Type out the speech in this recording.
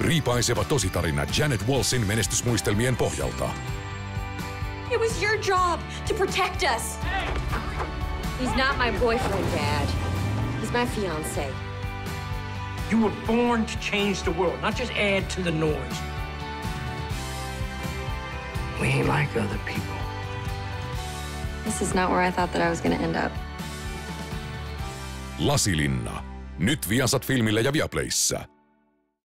Riipaiseva tositarina Janet Walsin menestysmuistelmien pohjalta. It was your job to protect us. He's not my boyfriend, Dad. He's my fiance. You were born to change the world, not just add to the noise. We ain't like other people. This is not where I thought that I was going to end up. Lasilinna. Nyt Viasat filmillä ja Viaplayssä.